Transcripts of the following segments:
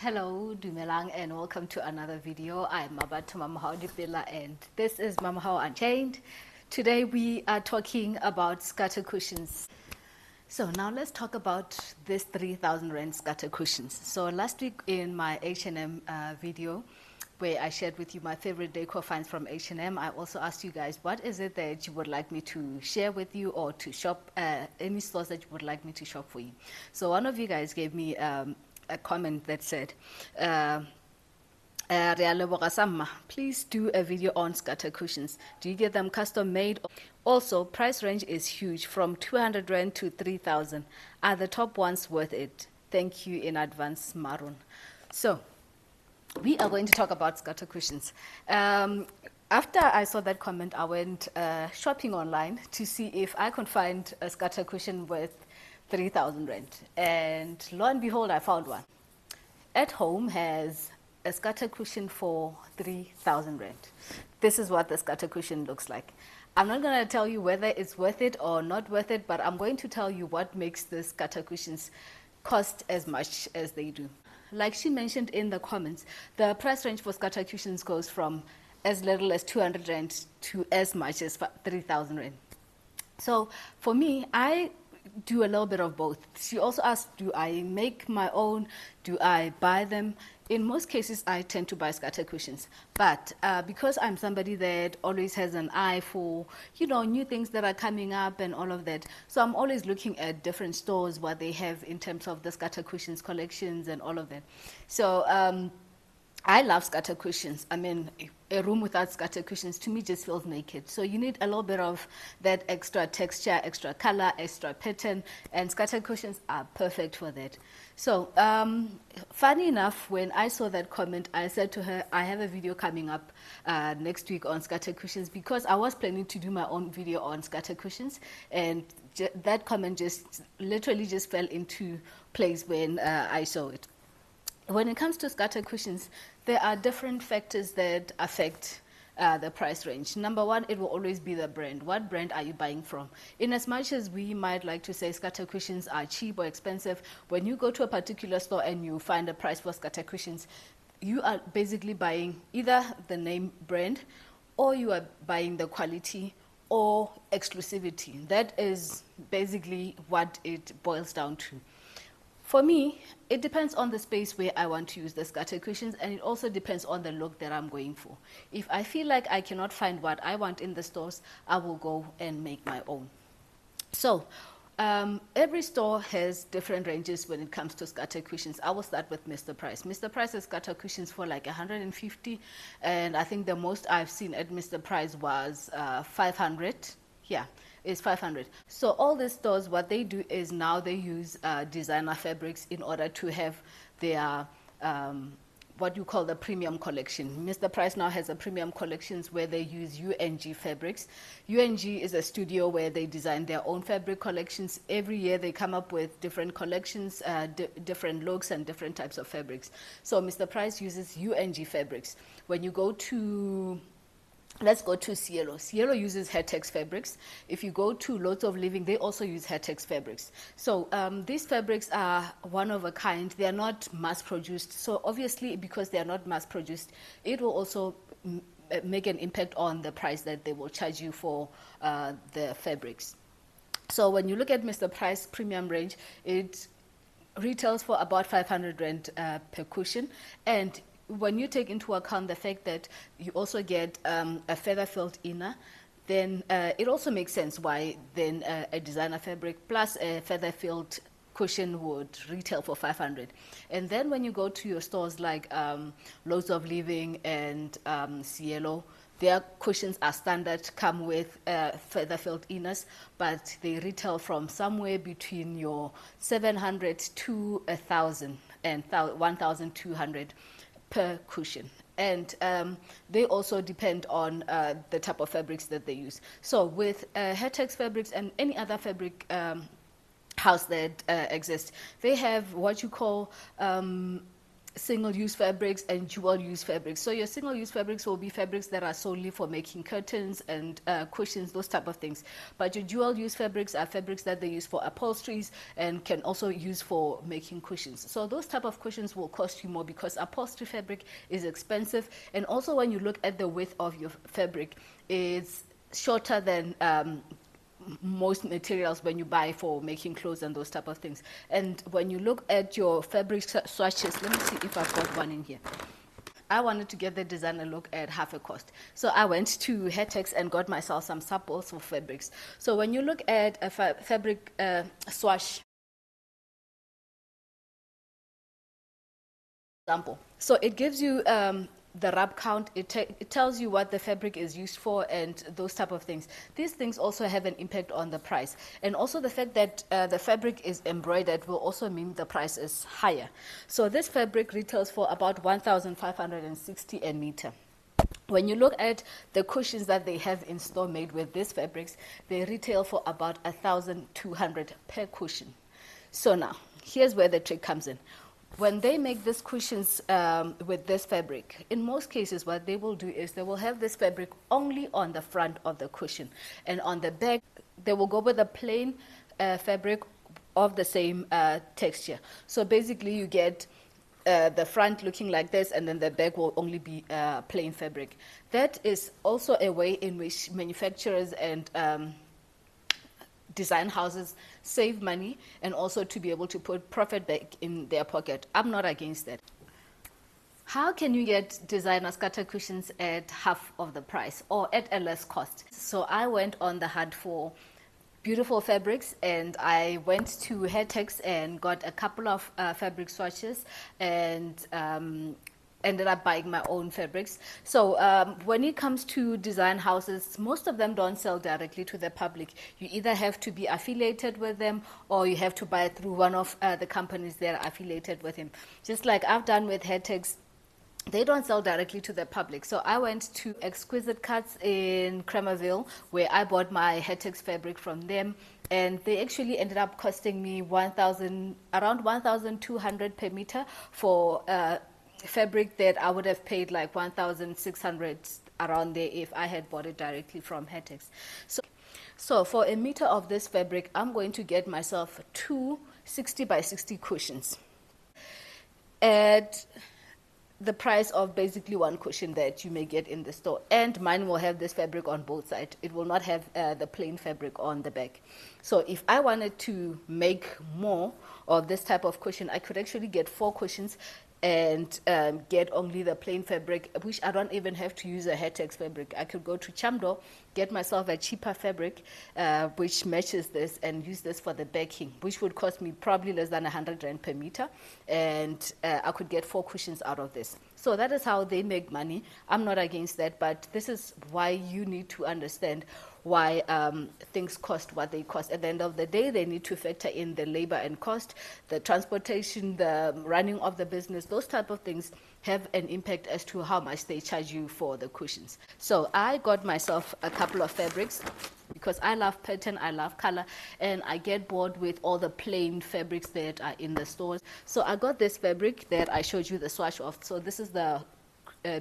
Hello, Dumelang, and welcome to another video. I'm Mabatho MmaMohau Dipila, and this is MmaMohau Unchained. Today we are talking about scatter cushions. So now let's talk about this 3,000 Rand scatter cushions. So last week in my H&M uh, video, where I shared with you my favorite decor finds from H&M, I also asked you guys what is it that you would like me to share with you or to shop, uh, any stores that you would like me to shop for you. So one of you guys gave me um, a comment that said, uh, uh, please do a video on scatter cushions. Do you get them custom made? Also, price range is huge from 200 Rand to 3000. Are the top ones worth it? Thank you in advance, Maroon. So, we are going to talk about scatter cushions. Um, after I saw that comment, I went uh, shopping online to see if I could find a scatter cushion with 3,000 rand. And lo and behold, I found one. At home has a scatter cushion for 3,000 rand. This is what the scatter cushion looks like. I'm not going to tell you whether it's worth it or not worth it, but I'm going to tell you what makes the scatter cushions cost as much as they do. Like she mentioned in the comments, the price range for scatter cushions goes from as little as 200 rand to as much as 3,000 rand. So for me, I do a little bit of both. She also asked, do I make my own? Do I buy them? In most cases, I tend to buy scatter cushions. But uh, because I'm somebody that always has an eye for, you know, new things that are coming up and all of that, so I'm always looking at different stores, what they have in terms of the scatter cushions collections and all of that. So, um, I love scatter cushions. I mean, a room without scatter cushions to me just feels naked. So you need a little bit of that extra texture, extra color, extra pattern, and scatter cushions are perfect for that. So, um, funny enough, when I saw that comment, I said to her, I have a video coming up uh, next week on scatter cushions because I was planning to do my own video on scatter cushions, and that comment just literally just fell into place when uh, I saw it when it comes to scatter cushions, there are different factors that affect uh, the price range. Number one, it will always be the brand. What brand are you buying from? In as much as we might like to say scatter cushions are cheap or expensive, when you go to a particular store and you find a price for scatter cushions, you are basically buying either the name brand or you are buying the quality or exclusivity. That is basically what it boils down to. For me, it depends on the space where I want to use the scatter cushions, and it also depends on the look that I'm going for. If I feel like I cannot find what I want in the stores, I will go and make my own. So, um, every store has different ranges when it comes to scatter cushions. I will start with Mr. Price. Mr. Price has scatter cushions for like 150, and I think the most I've seen at Mr. Price was uh, 500. Yeah is 500. So all these stores, what they do is now they use uh, designer fabrics in order to have their um, what you call the premium collection. Mr. Price now has a premium collections where they use UNG fabrics. UNG is a studio where they design their own fabric collections. Every year they come up with different collections, uh, different looks and different types of fabrics. So Mr. Price uses UNG fabrics. When you go to Let's go to Cielo. Cielo uses Hertex fabrics. If you go to Loads of Living, they also use Hertex fabrics. So um, these fabrics are one of a kind. They are not mass produced. So obviously, because they are not mass produced, it will also uh, make an impact on the price that they will charge you for uh, the fabrics. So when you look at Mr. Price premium range, it retails for about 500 rand uh, per cushion, and when you take into account the fact that you also get um, a feather filled inner, then uh, it also makes sense why then uh, a designer fabric plus a feather filled cushion would retail for 500 and then when you go to your stores like um, Loads of Living and um, Cielo, their cushions are standard, come with uh, feather filled inners, but they retail from somewhere between your 700 to 1,000 and 1,200 per cushion. And um, they also depend on uh, the type of fabrics that they use. So with uh, Hertex fabrics and any other fabric um, house that uh, exists, they have what you call um, single-use fabrics and dual-use fabrics. So your single-use fabrics will be fabrics that are solely for making curtains and uh, cushions, those type of things. But your dual-use fabrics are fabrics that they use for upholsteries and can also use for making cushions. So those type of cushions will cost you more because upholstery fabric is expensive. And also when you look at the width of your fabric, it's shorter than um, most materials when you buy for making clothes and those type of things. And when you look at your fabric swatches, let me see if I've got one in here. I wanted to get the designer look at half a cost. So I went to Hertex and got myself some samples of fabrics. So when you look at a fa fabric uh, swatch, example, so it gives you um, the rub count, it, it, tells you what the fabric is used for and those type of things. These things also have an impact on the price. And also the fact that uh, the fabric is embroidered will also mean the price is higher. So this fabric retails for about 1,560 a meter. When you look at the cushions that they have in store made with these fabrics, they retail for about 1,200 per cushion. So now, here's where the trick comes in when they make these cushions um, with this fabric, in most cases, what they will do is they will have this fabric only on the front of the cushion. And on the back, they will go with a plain uh, fabric of the same uh, texture. So basically, you get uh, the front looking like this, and then the back will only be uh, plain fabric. That is also a way in which manufacturers and um, design houses save money and also to be able to put profit back in their pocket. I'm not against that. How can you get designer scatter cushions at half of the price or at a less cost? So I went on the hunt for beautiful fabrics and I went to Hertex and got a couple of uh, fabric swatches and um, ended up buying my own fabrics. So um, when it comes to design houses, most of them don't sell directly to the public. You either have to be affiliated with them or you have to buy through one of uh, the companies that are affiliated with him. Just like I've done with Hertex, they don't sell directly to the public. So I went to Exquisite Cuts in Kramerville, where I bought my Hertex fabric from them, and they actually ended up costing me 1,000, around 1,200 per meter for uh, fabric that I would have paid like 1,600 around there if I had bought it directly from Hertex. So, so for a meter of this fabric, I'm going to get myself two 60 by 60 cushions at the price of basically one cushion that you may get in the store. And mine will have this fabric on both sides. It will not have uh, the plain fabric on the back. So if I wanted to make more of this type of cushion, I could actually get four cushions and um, get only the plain fabric, which I don't even have to use a Hertex fabric. I could go to Chamdo, get myself a cheaper fabric, uh, which matches this, and use this for the backing, which would cost me probably less than 100 rand per meter, and uh, I could get four cushions out of this. So that is how they make money. I'm not against that, but this is why you need to understand why um, things cost what they cost. At the end of the day, they need to factor in the labor and cost, the transportation, the running of the business, those type of things have an impact as to how much they charge you for the cushions. So I got myself a couple of fabrics because I love pattern, I love color, and I get bored with all the plain fabrics that are in the stores. So I got this fabric that I showed you the swatch of. So this is the uh,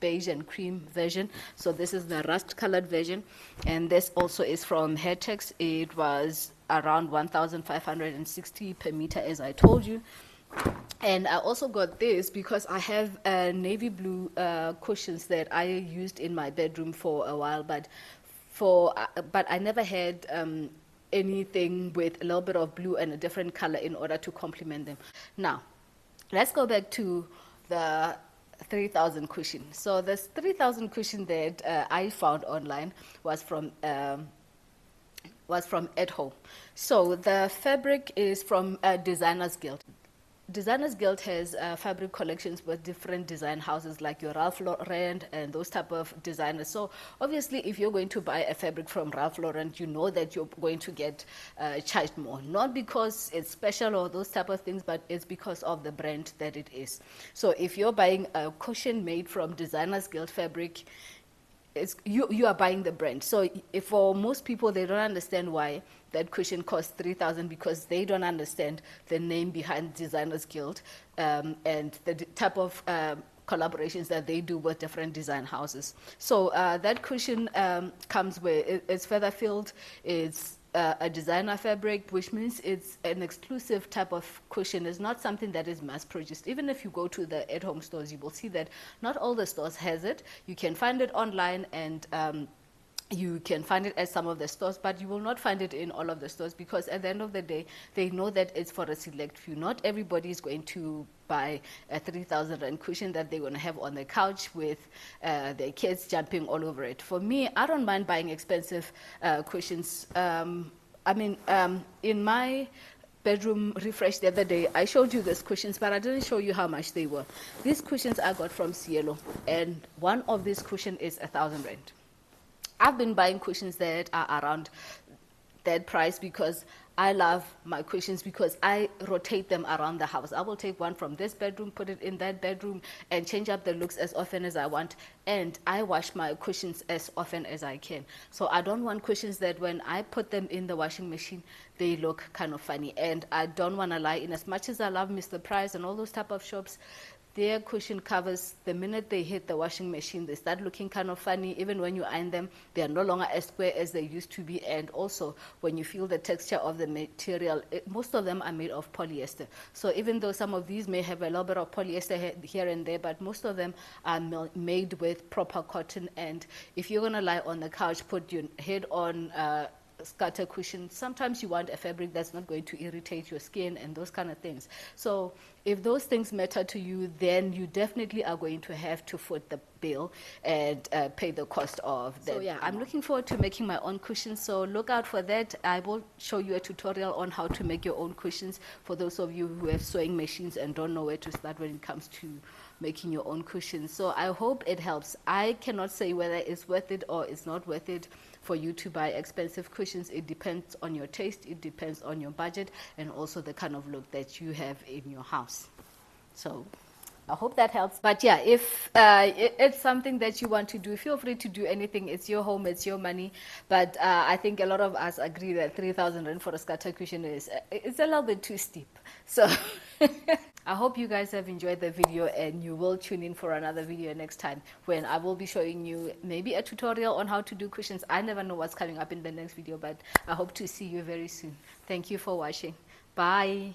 beige and cream version. So this is the rust colored version. And this also is from Hertex. It was around 1,560 per meter, as I told you. And I also got this because I have uh, navy blue uh, cushions that I used in my bedroom for a while, but for uh, but I never had um, anything with a little bit of blue and a different color in order to complement them. Now, let's go back to the 3,000 cushion. So this 3,000 cushion that uh, I found online was from um, was from At Home. So the fabric is from uh, Designers Guild. Designers Guild has uh, fabric collections with different design houses like your Ralph Lauren and those type of designers. So obviously, if you're going to buy a fabric from Ralph Lauren, you know that you're going to get uh, charged more. Not because it's special or those type of things, but it's because of the brand that it is. So if you're buying a cushion made from Designers Guild fabric, it's you you are buying the brand. So for most people they don't understand why that cushion costs three thousand because they don't understand the name behind Designers Guild um, and the type of um, collaborations that they do with different design houses. So uh, that cushion um, comes with it, it's feather filled. It's uh, a designer fabric, which means it's an exclusive type of cushion. It's not something that is mass produced. Even if you go to the at-home stores, you will see that not all the stores has it. You can find it online and um, you can find it at some of the stores, but you will not find it in all of the stores because at the end of the day, they know that it's for a select few. Not everybody is going to buy a 3,000 rand cushion that they're going to have on the couch with uh, their kids jumping all over it. For me, I don't mind buying expensive uh, cushions. Um, I mean, um, in my bedroom refresh the other day, I showed you these cushions, but I didn't show you how much they were. These cushions I got from Cielo, and one of these cushions is a thousand rand. I've been buying cushions that are around that price because I love my cushions because I rotate them around the house. I will take one from this bedroom, put it in that bedroom, and change up the looks as often as I want. And I wash my cushions as often as I can. So I don't want cushions that when I put them in the washing machine, they look kind of funny. And I don't want to lie in as much as I love Mr. Price and all those type of shops their cushion covers, the minute they hit the washing machine, they start looking kind of funny. Even when you iron them, they are no longer as square as they used to be. And also, when you feel the texture of the material, it, most of them are made of polyester. So even though some of these may have a little bit of polyester here and there, but most of them are made with proper cotton. And if you're going to lie on the couch, put your head on. Uh, scatter cushion. Sometimes you want a fabric that's not going to irritate your skin and those kind of things. So if those things matter to you, then you definitely are going to have to foot the bill and uh, pay the cost of that. So yeah, I'm looking forward to making my own cushions. So look out for that. I will show you a tutorial on how to make your own cushions for those of you who have sewing machines and don't know where to start when it comes to making your own cushions. So I hope it helps. I cannot say whether it's worth it or it's not worth it for you to buy expensive cushions. It depends on your taste, it depends on your budget, and also the kind of look that you have in your house. So I hope that helps. But yeah, if uh, it, it's something that you want to do, feel free to do anything. It's your home, it's your money. But uh, I think a lot of us agree that 3,000 rand for a scatter cushion is uh, it's a little bit too steep. So I hope you guys have enjoyed the video and you will tune in for another video next time when I will be showing you maybe a tutorial on how to do cushions. I never know what's coming up in the next video, but I hope to see you very soon. Thank you for watching. Bye.